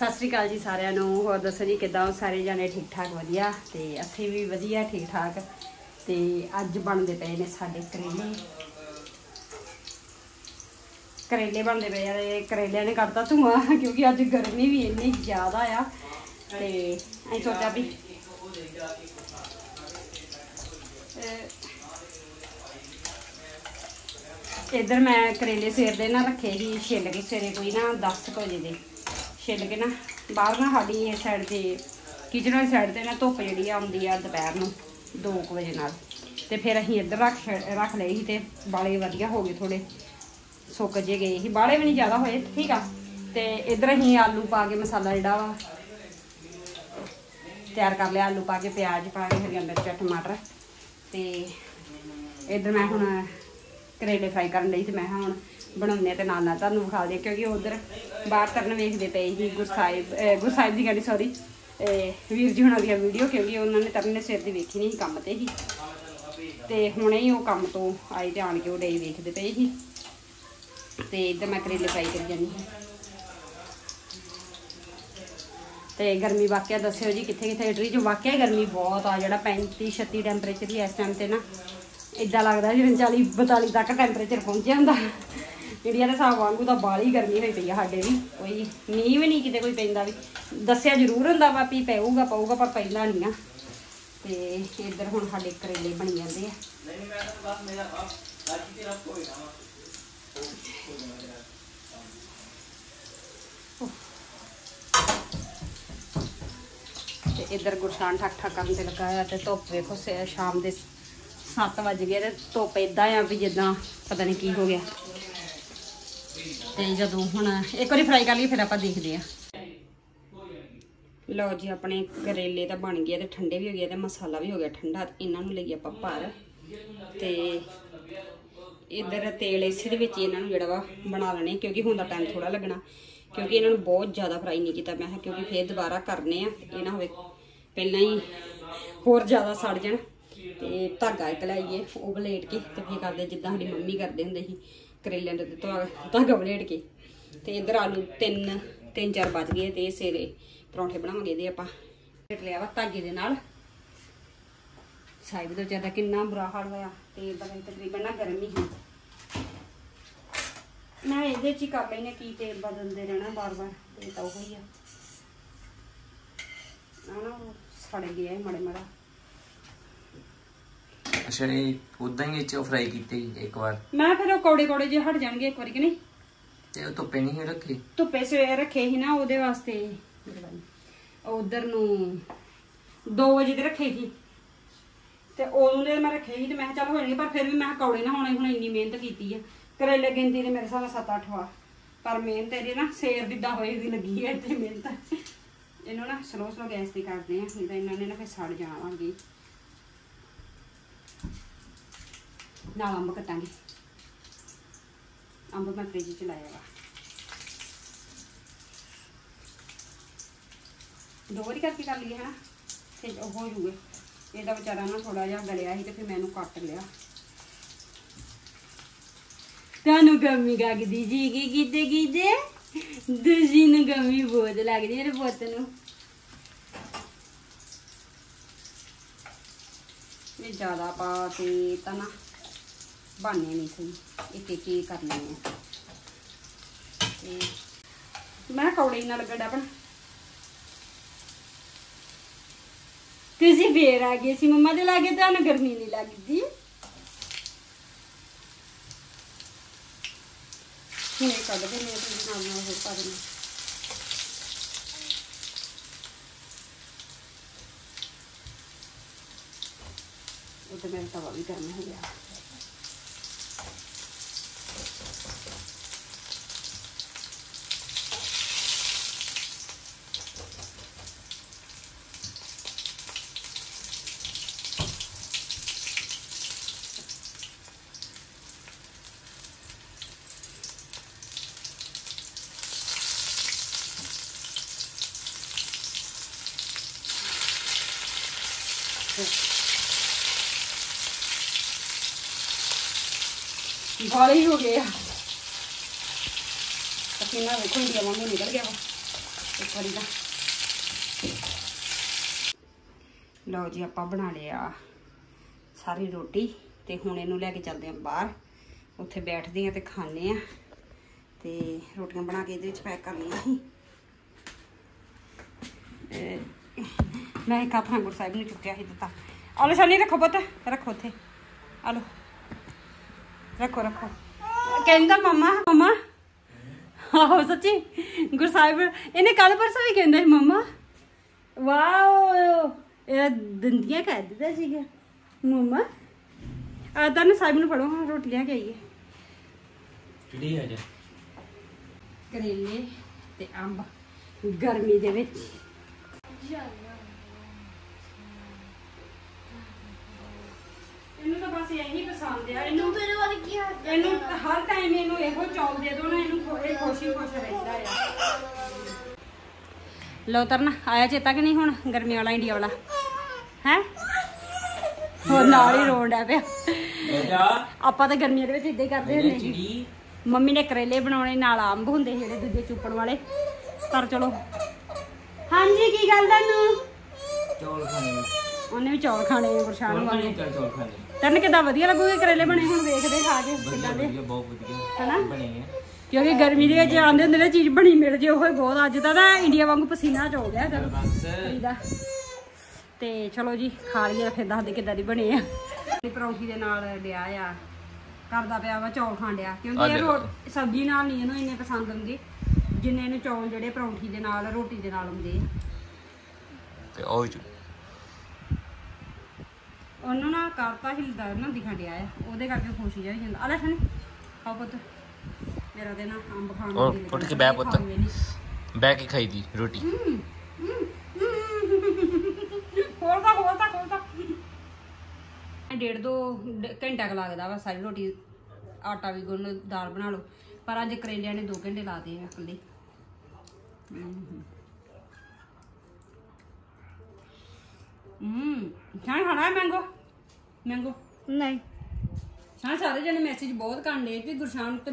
ਸਤਿ ਸ੍ਰੀ ਅਕਾਲ ਜੀ ਸਾਰਿਆਂ ਨੂੰ। ਹੋਰ ਦੱਸੋ ਜੀ, ਕਿਦਾਂ ਹੋ? ਸਾਰੇ ਜਾਣੇ ਠੀਕ ਠਾਕ, ਵਧੀਆ। ਤੇ ਅਸੀਂ ਵੀ ਵਧੀਆ, ਠੀਕ ਠਾਕ। ਤੇ ਅੱਜ ਬਣਦੇ ਪਏ ਨੇ ਸਾਡੇ ਕਰੇਲੇ। ਕਰੇਲੇ ਬਣਦੇ ਪਏ ਆ ਤੇ ਕਰੇਲਿਆਂ ਨੇ ਕੱਢਤਾ ਧੂਆਂ, ਕਿਉਂਕਿ ਅੱਜ ਗਰਮੀ ਵੀ ਇੰਨੀ ਜ਼ਿਆਦਾ ਆ। ਤੇ ਅਸੀਂ ਸੋਚਿਆ ਵੀ ਅਹ ਇੱਧਰ ਮੈਂ ਕਰੇਲੇ ਸਵੇਰ ਦੇ ਨਾ ਰੱਖੇ ਸੀ, ਛਿੱਲ ਕੇ ਸਵੇਰੇ ਕੋਈ ਨਾ 10 ਵਜੇ ਦੇ। ਛਿੱਲ ਕੇ ਨਾ, ਬਾਹਰ ਨਾ ਸਾਡੀ ਇਸ ਸਾਈਡ ਤੇ ਕਿਚਨ ਵਾਲੀ ਸਾਈਡ ਤੇ ਨਾ ਧੁੱਪ ਜਿਹੜੀ ਆਉਂਦੀ ਆ ਦੁਪਹਿਰ ਨੂੰ 2 ਵਜੇ ਨਾਲ। ਤੇ ਫਿਰ ਅਸੀਂ ਇੱਧਰ ਰੱਖ ਰੱਖ ਲਏ ਸੀ ਤੇ ਬਾਲੇ ਵਧੀਆ ਹੋ ਗਏ ਥੋੜੇ ਸੁੱਕ ਜੇ ਗਏ ਸੀ। ਬਾਲੇ ਵੀ ਨਹੀਂ ਜ਼ਿਆਦਾ ਹੋਏ, ਠੀਕ ਆ? ਤੇ ਇੱਧਰ ਅਸੀਂ ਆਲੂ ਪਾ ਕੇ ਮਸਾਲਾ ਜਿਹੜਾ ਵਾ, ਤਿਆਰ ਕਰ ਲਿਆ। ਆਲੂ ਪਾ ਕੇ ਪਿਆਜ਼ ਪਾ ਕੇ, ਹਰੀਆਂ ਮਿਰਚਾਂ, ਟਮਾਟਰ। ਤੇ ਇੱਧਰ ਮੈਂ ਹੁਣ ਕਰੇਲੇ ਫਰਾਈ ਕਰਨ ਲਈ ਤੇ ਮੈਂ ਕਿਹਾ ਹੁਣ ਬਣਾਉਂਦੇ ਆ ਤੇ ਨਾਲ ਨਾਲ ਤੁਹਾਨੂੰ ਵਿਖਾ ਦੇ, ਕਿਉਂਕਿ ਉਧਰ ਬਾਹਰ ਤਰਨ ਵੇਖਦੇ ਪਏ ਸੀ ਗੁਰਸਾਹਿਬ ਅਹ ਗੁਰਸਾਹਿਬ ਦੀ ਕਹਿੰਦੀ ਸੌਰੀ ਵੀਰ ਜੀ ਹੁਣਾਂ ਦੀਆਂ ਵੀਡੀਓ ਕਿਉਂਕਿ ਉਹਨਾਂ ਨੇ ਤਰਨ ਨੇ ਸਿਰ ਦੀ ਵੇਖੀ ਨਹੀਂ ਸੀ ਕੰਮ ਤੇ ਹੀ। ਤੇ ਹੁਣੇ ਹੀ ਉਹ ਕੰਮ ਤੋਂ ਆਏ ਤੇ ਆਣ ਕੇ ਉਹ ਡੇ ਵੇਖਦੇ ਪਏ ਸੀ। ਤੇ ਇੱਧਰ ਮੈਂ ਕਰੇਲੇ ਫਰਾਈ ਕਰੀ ਜਾਂਦੀ ਹਾਂ। ਤੇ ਗਰਮੀ ਵਾਕਿਆ ਦੱਸਿਓ ਜੀ ਕਿੱਥੇ ਕਿੱਥੇ ਇਟਲੀ 'ਚ ਵਾਕਿਆ ਗਰਮੀ ਬਹੁਤ ਆ, ਜਿਹੜਾ 35 36 ਟੈਂਪਰੇਚਰ ਹੀ ਇਸ ਟਾਈਮ ਤੇ ਨਾ ਇਦਾਂ ਲੱਗਦਾ ਜਿਵੇਂ 40 42 ਤੱਕ ਟੈਂਪਰੇਚਰ ਪਹੁੰਚਿਆ ਹੁੰਦਾ। ਇੰਡੀਆ ਦੇ ਹਿਸਾਬ ਵਾਂਗੂ ਤਾਂ ਬਾਲੀ ਗਰਮੀ ਹੋਈ ਪਈ ਆ ਸਾਡੇ ਵੀ। ਕੋਈ ਮੀਂਹ ਵੀ ਨਹੀਂ ਕਿਤੇ ਕੋਈ ਪੈਂਦਾ ਵੀ। ਦੱਸਿਆ ਜ਼ਰੂਰ ਹੁੰਦਾ ਵਾ ਵੀ ਪਊਗਾ ਪਊਗਾ ਪਰ ਪੈਂਦਾ ਨਹੀਂ ਆ। ਤੇ ਇੱਧਰ ਹੁਣ ਸਾਡੇ ਕਰੇਲੇ ਬਣੀ ਜਾਂਦੇ ਆ। ਤੇ ਇੱਧਰ ਗੁਰਸ਼ਾਨ ਠੱਕ ਠੱਕ ਕਰਨ ਤੇ ਲੱਗਾ ਹੋਇਆ ਤੇ ਧੁੱਪ ਵੇਖੋ ਸ਼ਾਮ ਦੇ 7 ਵਜ ਗਏ ਤੇ ਧੁੱਪ ਇਦਾਂ ਆ ਵੀ ਜਿੱਦਾਂ ਪਤਾ ਨਹੀਂ ਕੀ ਹੋ ਗਿਆ। ਤੇ ਜਦੋਂ ਹੁਣ ਇੱਕ ਵਾਰੀ ਫਰਾਈ ਕਰ ਲਈਏ, ਫਿਰ ਆਪਾਂ ਦੇਖਦੇ ਆ ਲਓ ਜੀ, ਆਪਣੇ ਕਰੇਲੇ ਤਾਂ ਬਣ ਗਏ ਤੇ ਠੰਡੇ ਵੀ ਹੋ ਗਏ ਤੇ ਮਸਾਲਾ ਵੀ ਹੋ ਗਿਆ ਠੰਡਾ ਇਹਨਾਂ ਨੂੰ ਲਈ ਆਪਾਂ ਭਰ। ਤੇ ਇੱਧਰ ਤੇਲ ਇਸੇ ਦੇ ਵਿੱਚ ਹੀ ਇਹਨਾਂ ਨੂੰ ਜਿਹੜਾ ਵਾ ਬਣਾ ਲੈਣੇ, ਕਿਉਂਕਿ ਹੁਣ ਦਾ ਟਾਈਮ ਥੋੜਾ ਲੱਗਣਾ, ਕਿਉਂਕਿ ਇਹਨਾਂ ਨੂੰ ਬਹੁਤ ਜ਼ਿਆਦਾ ਫਰਾਈ ਨਹੀਂ ਕੀਤਾ ਮੈਂ ਕਿਹਾ ਕਿਉਂਕਿ ਫੇਰ ਦੁਬਾਰਾ ਕਰਨੇ ਆ ਇਹ ਨਾ ਹੋਵੇ ਪਹਿਲਾਂ ਹੀ ਹੋਰ ਜ਼ਿਆਦਾ ਸੜ ਜਾਣ। ਤੇ ਧਾਗਾ ਇੱਕ ਲਾਈਏ, ਉਹ ਬਲੇਟ ਕੇ, ਤੇ ਫੇਰ ਕਰਦੇ ਜਿੱਦਾਂ ਸਾਡੀ ਮੰਮੀ ਕਰਦੇ ਹੁੰਦੇ ਸੀ। ਕਰੇਲਿਆਂ ਦੇ ਉੱਤੇ ਧਾਗਾ ਧਾਗਾ ਕੇ। ਤੇ ਇੱਧਰ ਆਲੂ ਤਿੰਨ ਤਿੰਨ, ਚਾਰ ਬਚ ਗਏ ਤੇ ਇਹ ਸੇਰੇ ਪਰੌਂਠੇ ਬਣਾਵਾਂਗੇ ਇਹਦੇ ਆਪਾਂ। ਕੱਟ ਲਿਆ ਵਾ ਧਾਗੇ ਦੇ ਨਾਲ। ਸਾਈਡ ਦਾ ਜ਼ਿਆਦਾ ਕਿੰਨਾ ਬੁਰਾ ਹਾਲ ਹੋਇਆ। ਤੇ ਬਦਲ ਤਕਰੀਬਨ ਨਾ ਗਰਮ ਹੀ ਮੈਂ ਇਹਦੇ ਚ ਹੀ ਕਰ ਲੈਨੇ ਕੀ ਤੇਲ ਬਦਲਦੇ ਰਹਿਣਾ ਬਾਰ-ਬਾਰ ਤੇ ਤਾਂ ਉਹ ਹੀ ਆ। ਆ ਨਾ ਸੜ ਗਿਆ ਮੜੇ ਮੜਾ ਅੱਛਾ ਇਹ ਉਦਾਂ ਹੀ ਚ ਫਰਾਈ ਕੀਤੇ ਸੀ ਇੱਕ ਵਾਰ। ਮੈਂ ਫਿਰ ਉਹ ਕੌੜੇ ਕੌੜੇ ਜਿਹੇ ਹਟ ਜਾਣਗੇ ਇੱਕ ਵਾਰੀ ਕਿ ਨਹੀਂ? ਤੇ ਉਹ ਧੁੱਪੇ ਨਹੀਂ ਰੱਖੇ? ਧੁੱਪੇ ਸਵੇਰੇ ਰੱਖੇ ਸੀ ਨਾ ਉਹਦੇ ਵਾਸਤੇ ਉਧਰ ਨੂੰ 2 ਵਜੇ ਤੇ ਰੱਖੇ ਸੀ। ਤੇ ਉਦੋਂ ਦੇ ਮੈਂ ਰੱਖੇ ਸੀ ਤੇ ਮੈਂ ਚੱਲ ਹੋ ਜਾਣਗੇ ਪਰ ਫਿਰ ਵੀ ਮੈਂ ਕੌੜੇ ਨਾ ਹੋਣੇ ਹੁਣ ਇੰਨੀ ਮਿਹਨਤ ਕੀਤੀ ਆ। ਕਰੇਲੇ ਗਿਣਤੀ ਨੇ ਮੇਰੇ ਨਾਲ 7-8 ਵਾ। ਪਰ ਮਿਹਨਤ ਇਹਦੀ ਨਾ ਸੇਰ ਦਿੱਦਾ ਹੋਏ ਦੀ ਲੱਗੀ ਹੈ ਇੱਥੇ ਮਿਹਨਤ। ਇਹਨੂੰ ਨਾ ਸਲੋ ਸਲੋ ਗੈਸ ਤੇ ਕਰਦੇ ਆ ਨਹੀਂ ਤਾਂ ਇਹਨਾਂ ਨੇ ਨਾ ਫਿਰ ਸੜ ਜਾਵਾਂਗੇ। ਨਾਲ ਅੰਬ ਕੱਟਾਂਗੇ। ਅੰਬ ਮੈਂ ਫ੍ਰਿਜ ਚ ਲਾਇਆ ਵਾ। ਦੋ ਵਾਰੀ ਕਰਕੇ ਕਰ ਲਈਏ ਹਨਾ, ਤੇ ਉਹ ਹੋ ਜੂਗੇ। ਇਹਦਾ ਵਿਚਾਰਾ ਨਾ ਥੋੜਾ ਜਿਹਾ ਗਲਿਆ ਸੀ ਤੇ ਫਿਰ ਮੈਨੂੰ ਕੱਟ ਲਿਆ। ਤੁਹਾਨੂੰ ਗਮੀ ਲੱਗਦੀ ਜੀ ਕੀ ਕੀਤੇ ਕੀਤੇ? ਦੂਜੀ ਨੂੰ ਗਮੀ ਬਹੁਤ ਲੱਗਦੀ ਮੇਰੇ ਪੁੱਤ ਨੂੰ। ਇਹ ਜ਼ਿਆਦਾ ਪਾ ਕੇ ਤਾਂ ਨਾ ਬਣਨੇ ਨਹੀਂ ਸੀ ਇੱਕ ਇੱਕ ਹੀ ਕਰਨੇ ਆ ਤੇ ਮੈਂ ਕੌੜੇ ਨਾਲ ਲੱਗਾ ਡਬਣ। ਤੁਸੀਂ ਫੇਰ ਆ ਗਏ ਸੀ। ਮੰਮਾ ਦੇ ਲਾਗੇ ਤੁਹਾਨੂੰ ਗਰਮੀ ਨਹੀਂ ਲੱਗਦੀ। ਹੁਣੇ ਕੱਢ ਦੇ ਨੇ ਤੇ ਨਾਲ ਨਾਲ ਹੋਰ ਪਾ ਦੇਣਾ ਉਹ ਤੇ ਮੇਰਾ ਤਵਾ ਵੀ ਗਰਮ ਹੋ ਗਿਆ ਬਾਲੇ ਹੀ ਹੋ ਗਏ ਆ। ਪਸੀਨਾ ਵੇਖੋ, ਇੰਡੀਆ ਵਾਂਗੂ ਨਿਕਲ ਗਿਆ ਵਾ। ਇੱਕ ਵਾਰੀ ਦਾ ਲਓ ਜੀ, ਆਪਾਂ ਬਣਾ ਲਿਆ ਸਾਰੀ ਰੋਟੀ ਤੇ ਹੁਣ ਇਹਨੂੰ ਲੈ ਕੇ ਚੱਲਦੇ ਆਂ ਬਾਹਰ। ਉੱਥੇ ਬੈਠਦੇ ਆਂ ਤੇ ਖਾਣੇ ਆ। ਤੇ ਰੋਟੀਆਂ ਬਣਾ ਕੇ ਇਹਦੇ ਵਿੱਚ ਪੈਕ ਕਰਨੀਆਂ ਲਈਆਂ ਸੀ। ਮੈਂ ਇੱਕ ਆਪਣਾ ਗੁਰਸਾਹਿਬ ਨੂੰ ਚੁੱਕਿਆ ਸੀ ਦਿੱਤਾ। ਆਲੋ ਸ਼ਾਨੀ ਰੱਖੋ ਪੁੱਤ, ਰੱਖੋ ਉੱਥੇ। ਆਲੋ ਰੱਖੋ ਰੱਖੋ। ਕਹਿੰਦਾ ਮਮਾ ਮਮਾ। ਆਹੋ ਸੱਚੀ ਗੁਰਸਾਹਿਬ ਇਹਨੇ ਕੱਲ ਪਰਸੋਂ ਵੀ ਕਹਿੰਦਾ ਸੀ ਮਮਾ ਵਾਓ ਇਹ ਦੰਦੀਆਂ ਕਹਿ ਦਿੱਤਾ ਸੀਗਾ। ਮਮਾ ਆ ਤਾਂ ਸਾਹਿਬ ਨੂੰ ਫੜੋ ਹਾਂ ਰੋਟੀ ਲਿਆ ਕੇ ਆਈਏ। ਕਿਹੜੀ ਆ ਜਾ? ਕਰੇਲੇ ਤੇ ਅੰਬ ਗਰਮੀ ਦੇ ਵਿੱਚ। ਇਹਨੂੰ ਤਾਂ ਬਸ ਇਹੀ ਪਸੰਦ ਆ ਇਹਨੂੰ ਮੇਰੇ ਵਾਲੀ ਕੀ ਹੈ ਇਹਨੂੰ ਹਰ ਟਾਈਮ ਇਹਨੂੰ ਇਹੋ ਚੌਲ ਦੇ ਦੋ ਨਾ ਇਹਨੂੰ ਥੋੜੇ ਖੁਸ਼ੀ ਖੁਸ਼ ਰਹਿੰਦਾ ਆ। ਲੋ ਤਰਨ ਆਇਆ ਚੇਤਾ ਕਿ ਨਹੀਂ ਹੁਣ ਗਰਮੀ ਵਾਲਾ ਇੰਡੀਆ ਵਾਲਾ? ਹੈ? ਹੋਰ ਨਾਲ ਹੀ ਰੋਣ ਡਿਆ ਪਿਆ। ਜਾ ਆਪਾਂ ਤਾਂ ਗਰਮੀਆਂ ਦੇ ਵਿੱਚ ਇਦਾਂ ਹੀ ਕਰਦੇ ਹੁੰਦੇ ਚਿੜੀ ਮੰਮੀ ਨੇ ਕਰੇਲੇ ਬਣਾਉਣੇ ਨਾਲ ਅੰਬ ਹੁੰਦੇ ਜਿਹੜੇ ਦੂਜੇ ਚੁੱਪਣ ਵਾਲੇ। ਪਰ ਚਲੋ। ਹਾਂਜੀ ਕੀ ਗੱਲ ਤੁਹਾਨੂੰ? ਚੌਲ ਖਾਣੇ ਉਹਨੇ ਵੀ ਚੌਲ ਖਾਣੇ ਆ ਗੁਰਸ਼ਾਨ ਵਾਲੇ ਚੱਲ ਖਾਣੇ? ਤੈਨੂੰ ਕਿਦਾਂ ਵਧੀਆ ਲੱਗੂਗੇ ਕਰੇਲੇ ਬਣੇ ਹੁਣ ਵੇਖਦੇ ਖਾ ਕੇ ਕਿੱਦਾਂ ਦੇ? ਬਹੁਤ ਵਧੀਆ। ਹਨਾ? ਬਣੇ ਆ। ਕਿਉਂਕਿ ਗਰਮੀ ਦੇ ਵਿੱਚ ਆਂਦੇ ਹੁੰਦੇ ਨੇ ਚੀਜ਼ ਬਣੀ ਮਿਲ ਜੇ ਉਹ ਹੀ ਬਹੁਤ ਅੱਜ ਤਾਂ ਨਾ ਇੰਡੀਆ ਵਾਂਗੂ ਪਸੀਨਾ ਚੋ ਗਿਆ ਚੱਲ ਕਰ ਬਸ। ਦਾ ਤੇ ਚਲੋ ਜੀ ਖਾ ਲਈਏ ਫਿਰ ਦੱਸਦੇ ਕਿੱਦਾਂ ਦੀ ਬਣੇ ਆ। ਪਰੌਂਠੀ ਦੇ ਨਾਲ ਲਿਆ ਆ ਕਰਦਾ ਪਿਆ ਵਾ ਚੌਲ ਖਾਣ ਡਿਆ ਕਿਉਂਕਿ ਇਹ ਸਬਜ਼ੀ ਨਾਲ ਨਹੀਂ ਇਹਨੂੰ ਇੰਨੇ ਪਸੰਦ ਆਉਂਦੇ ਜਿੰਨੇ ਇਹਨੂੰ ਚੌਲ ਜਿਹੜੇ ਪਰੌਂਠੀ ਦੇ ਨਾਲ ਰੋਟੀ ਦੇ ਨਾਲ ਆ। ਤੇ ਉਹ ਉਹਨੂੰ ਨਾ ਕਰਤਾ ਹਿਲਦਾ ਨਾ ਦਿਖਣ ਡਿਆ ਆ ਉਹਦੇ ਕਰਕੇ ਖੁਸ਼ ਹੋ ਜਾਂਦਾ ਆ ਲੈ ਸਨੀ ਖਾਓ ਪੁੱਤ। ਮੇਰਾ ਤੇ ਨਾ ਅੰਬ ਖਾਣ ਹੋਰ, ਦਿਲ ਉੱਠ ਕੇ ਬਹਿ ਪੁੱਤ। ਬਹਿ ਕੇ ਖਾਈ ਦੀ ਰੋਟੀ। ਖੋਲਦਾ ਖੋਲਦਾ ਖੋਲਦਾ ਡੇਢ ਦੋ ਘੰਟਾ ਕੁ ਲੱਗਦਾ ਵਾ ਸਾਰੀ ਰੋਟੀ ਆਟਾ ਵੀ ਗੁੰਨ ਦਾਲ ਬਣਾ ਲਓ। ਪਰ ਅੱਜ ਕਰੇਲਿਆਂ ਨੇ 2 ਘੰਟੇ ਲਾਤੇ ਆ ਇਕੱਲੇ। ਹੂੰ। ਚਾਹ ਖਾਣਾ ਹੈ ਮੈਂਗੋ ਮੈਂਗੋ ਨਹੀਂ। ਸ਼ਾਨ ਸਾਰੇ ਜਣੇ ਮੈਸੇਜ ਬਹੁਤ ਕਰਦੇ ਕਿ ਗੁਰਸ਼ਾਨ ਤੇ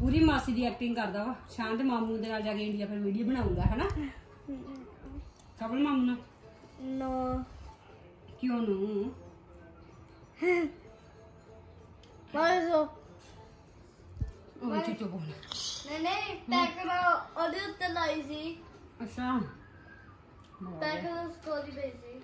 ਪੂਰੀ ਮਾਸੀ ਦੀ ਐਕਟਿੰਗ ਕਰਦਾ ਵਾ। ਸ਼ਾਨ ਤੇ ਮਾਮੂ ਦੇ ਨਾਲ ਜਾ ਕੇ ਇੰਡੀਆ ਫਿਰ ਵੀਡੀਓ ਬਣਾਉਂਦਾ ਹੈਨਾ? ਕਬਲ ਮਾਮੂ ਨਾਲ? ਨੋ। ਕਿਉਂ ਨੂੰ? ਮਾਰੋ ਉਹ ਚੁੱਪ ਹੋਣਾ ਨਹੀਂ ਨਹੀਂ ਪੈਕ ਉਹਦੇ ਉੱਤੇ ਲਾਈ ਸੀ। ਅੱਛਾ। ਪੈਕ ਸਟੋਰੀ ਭੇਜੀ